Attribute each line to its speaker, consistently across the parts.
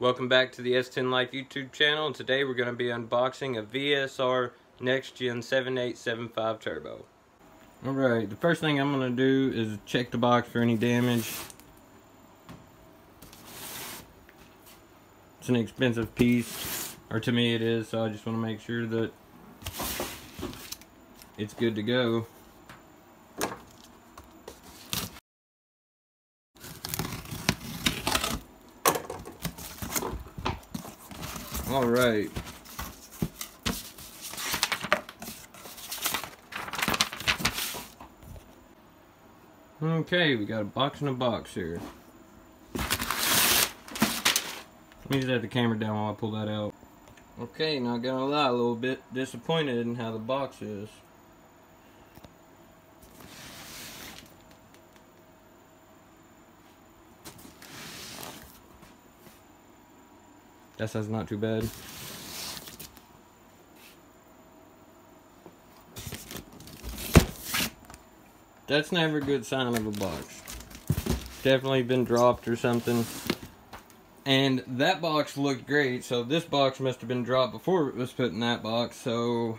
Speaker 1: Welcome back to the S10 Life YouTube channel. And today we're going to be unboxing a VSR Next Gen 7875 Turbo. Alright, the first thing I'm going to do is check the box for any damage. It's an expensive piece, or to me it is, so I just want to make sure that it's good to go. All right. Okay, we got a box in a box here. Let me just have the camera down while I pull that out. Okay, not gonna lie, a little bit disappointed in how the box is. Guess that's not too bad. That's never a good sign of a box. Definitely been dropped or something. And that box looked great, so this box must have been dropped before it was put in that box, so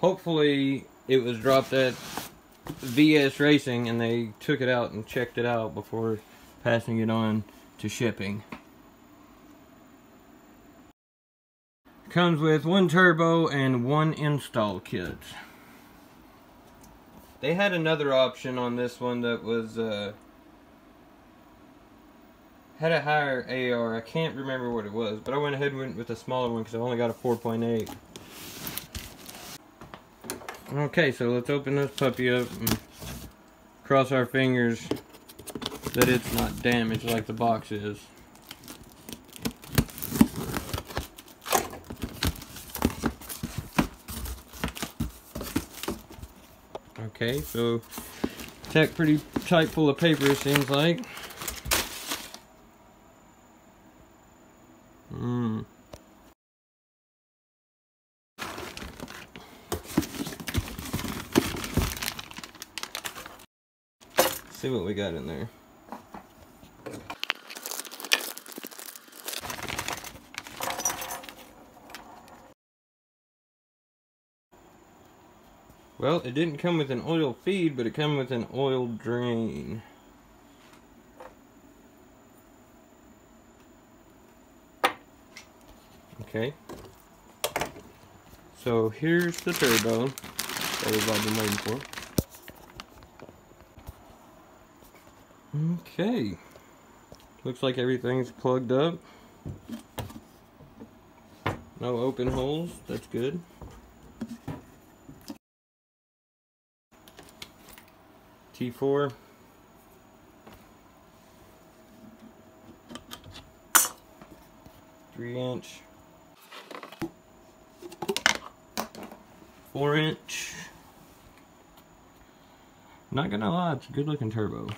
Speaker 1: hopefully it was dropped at VS Racing and they took it out and checked it out before passing it on to shipping. Comes with one turbo and one install kit. They had another option on this one that was uh, had a higher AR. I can't remember what it was, but I went ahead and went with a smaller one because I only got a 4.8. Okay, so let's open this puppy up and cross our fingers that it's not damaged like the box is. Okay, so tech pretty tight full of paper it seems like. Hmm. See what we got in there. Well, it didn't come with an oil feed, but it came with an oil drain. Okay. So here's the turbo that we've all been waiting for. Okay. Looks like everything's plugged up. No open holes. That's good. T4. Three inch. Four inch. Not gonna lie, it's a good looking turbo.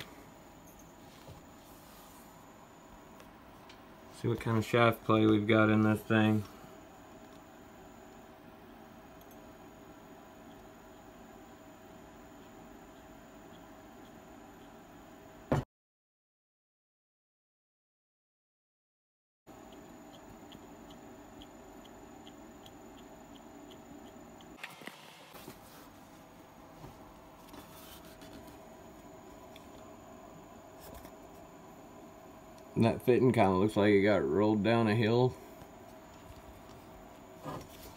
Speaker 1: See what kind of shaft play we've got in this thing. And that fitting kind of looks like it got rolled down a hill.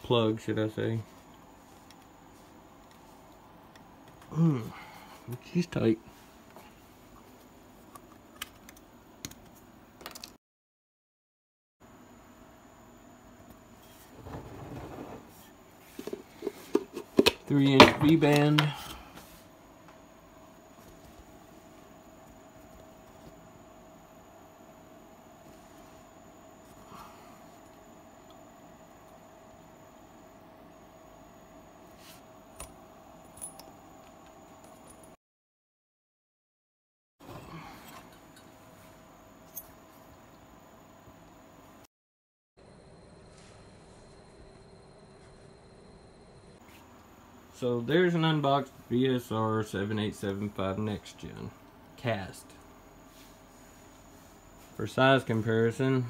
Speaker 1: Plug, should I say. Hmm, she's tight. Three inch V-band. So there's an unboxed VSR 7875 Next Gen cast. For size comparison,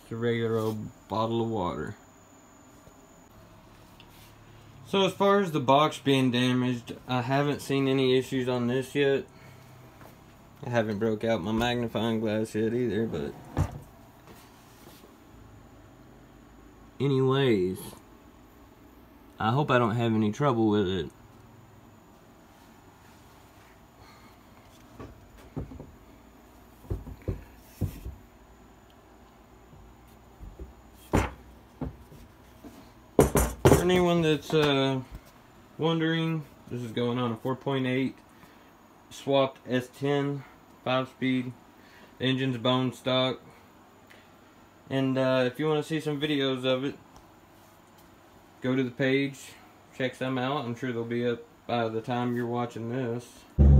Speaker 1: It's a regular old bottle of water. So as far as the box being damaged, I haven't seen any issues on this yet. I haven't broke out my magnifying glass yet either, but anyways, I hope I don't have any trouble with it. For anyone that's uh, wondering, this is going on a 4.8 swapped S10 5 speed. Engine's bone stock. And uh, if you want to see some videos of it, go to the page, check some out. I'm sure they'll be up by the time you're watching this.